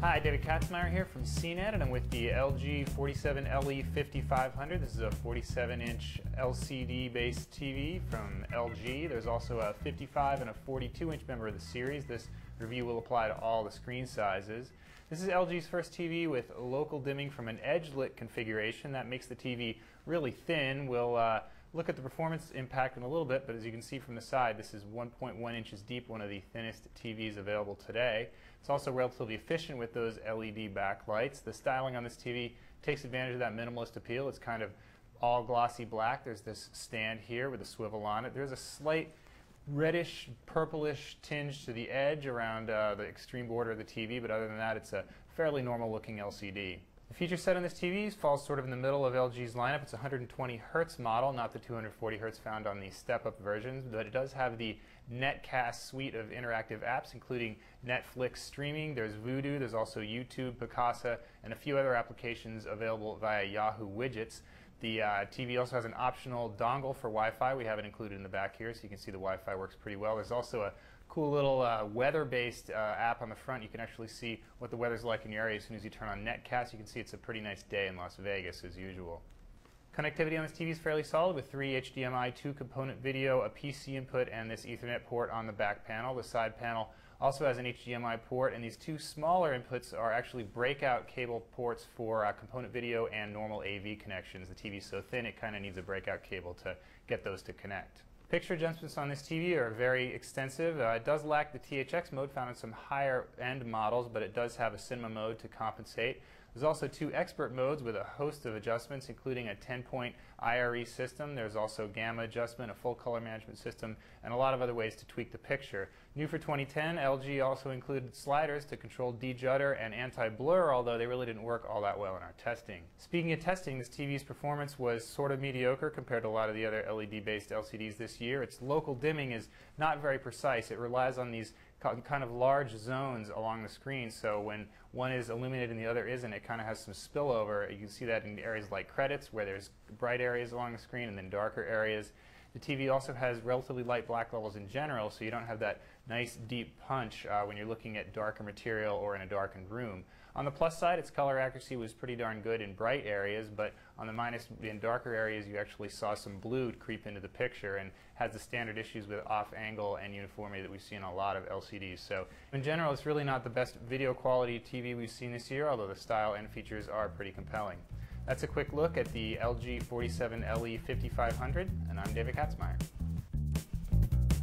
Hi, David Katzmaier here from CNET, and I'm with the LG 47LE 5500. This is a 47-inch LCD-based TV from LG. There's also a 55 and a 42-inch member of the series. This review will apply to all the screen sizes. This is LG's first TV with local dimming from an edge-lit configuration. That makes the TV really thin. We'll uh, look at the performance impact in a little bit, but as you can see from the side, this is 1.1 inches deep, one of the thinnest TVs available today. It's also relatively efficient with those LED backlights. The styling on this TV takes advantage of that minimalist appeal. It's kind of all glossy black. There's this stand here with a swivel on it. There's a slight reddish, purplish tinge to the edge around uh, the extreme border of the TV, but other than that, it's a fairly normal looking LCD. The feature set on this TV falls sort of in the middle of LG's lineup. It's a 120 hertz model, not the 240 hertz found on the step-up versions, but it does have the Netcast suite of interactive apps, including Netflix streaming. There's Vudu, there's also YouTube, Picasa, and a few other applications available via Yahoo widgets. The uh, TV also has an optional dongle for Wi-Fi. We have it included in the back here, so you can see the Wi-Fi works pretty well. There's also a cool little uh, weather-based uh, app on the front. You can actually see what the weather's like in your area as soon as you turn on Netcast. You can see it's a pretty nice day in Las Vegas as usual. Connectivity on this TV is fairly solid with three HDMI, two component video, a PC input, and this Ethernet port on the back panel. The side panel also has an HDMI port, and these two smaller inputs are actually breakout cable ports for uh, component video and normal AV connections. The TV is so thin it kind of needs a breakout cable to get those to connect. Picture adjustments on this TV are very extensive. Uh, it does lack the THX mode found in some higher end models, but it does have a cinema mode to compensate. There's also two expert modes with a host of adjustments, including a 10-point IRE system. There's also gamma adjustment, a full color management system, and a lot of other ways to tweak the picture. New for 2010, LG also included sliders to control de-judder and anti-blur, although they really didn't work all that well in our testing. Speaking of testing, this TV's performance was sort of mediocre compared to a lot of the other LED-based LCDs this year. Its local dimming is not very precise. It relies on these kind of large zones along the screen. So when one is illuminated and the other isn't, it kind of has some spillover. You can see that in areas like credits where there's bright areas along the screen and then darker areas. The TV also has relatively light black levels in general, so you don't have that nice deep punch uh, when you're looking at darker material or in a darkened room. On the plus side, its color accuracy was pretty darn good in bright areas, but on the minus in darker areas, you actually saw some blue creep into the picture and has the standard issues with off angle and uniformity that we see in a lot of LCDs. So in general, it's really not the best video quality TV we've seen this year, although the style and features are pretty compelling. That's a quick look at the LG 47LE 5500, and I'm David Katzmaier.